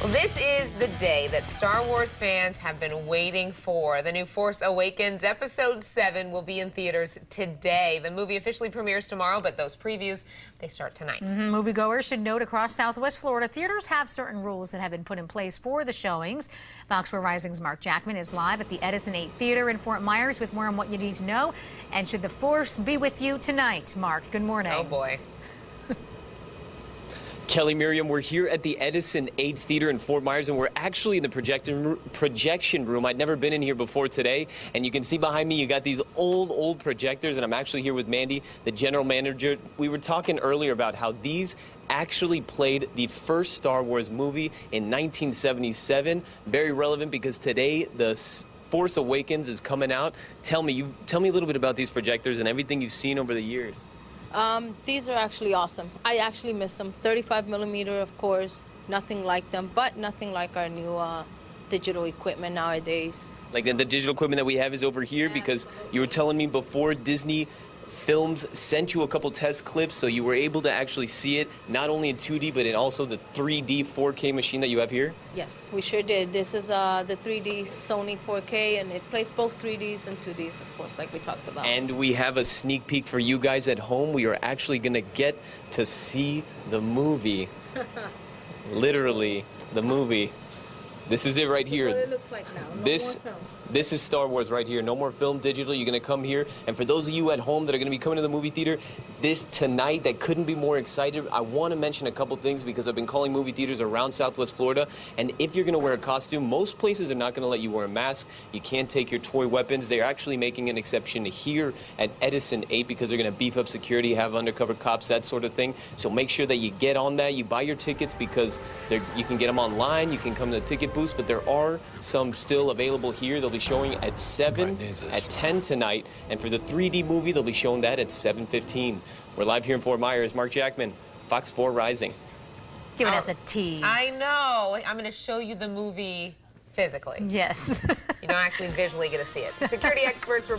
Well, this is the day that Star Wars fans have been waiting for. The new Force Awakens Episode 7 will be in theaters today. The movie officially premieres tomorrow, but those previews, they start tonight. Mm -hmm. Moviegoers should note across Southwest Florida, theaters have certain rules that have been put in place for the showings. Fox 4 Rising's Mark Jackman is live at the Edison 8 Theater in Fort Myers with more on what you need to know. And should the Force be with you tonight? Mark, good morning. Oh, boy. Kelly Miriam, we're here at the Edison 8 Theater in Fort Myers, and we're actually in the projection, projection room. I'd never been in here before today, and you can see behind me you got these old, old projectors, and I'm actually here with Mandy, the general manager. We were talking earlier about how these actually played the first Star Wars movie in 1977. Very relevant because today the Force Awakens is coming out. Tell me, you tell me a little bit about these projectors and everything you've seen over the years. Um, these are actually awesome. I actually miss them. 35 millimeter, of course, nothing like them, but nothing like our new uh, digital equipment nowadays. Like the, the, digital equipment that we have is over here yeah. because you were telling me before Disney Films sent you a couple test clips so you were able to actually see it not only in 2D but in also the 3D 4K machine that you have here? Yes, we sure did. This is uh, the 3D Sony 4K and it plays both 3Ds and 2Ds, of course, like we talked about. And we have a sneak peek for you guys at home. We are actually going to get to see the movie. Literally, the movie. This is it right here. it looks like now. No this, this is Star Wars right here. No more film digital. You're going to come here. And for those of you at home that are going to be coming to the movie theater, this tonight that couldn't be more excited, I want to mention a couple things because I've been calling movie theaters around Southwest Florida. And if you're going to wear a costume, most places are not going to let you wear a mask. You can't take your toy weapons. They're actually making an exception here at Edison 8 because they're going to beef up security, have undercover cops, that sort of thing. So make sure that you get on that. You buy your tickets because you can get them online. You can come to the ticket booths, but there are some still available here. They'll be showing at 7, at 10 tonight. And for the 3D movie, they'll be showing that at 7.15. We're live here in Fort Myers. Mark Jackman, Fox 4 Rising. Giving oh, us a tease. I know. I'm going to show you the movie physically. Yes. you don't actually visually get to see it. Security experts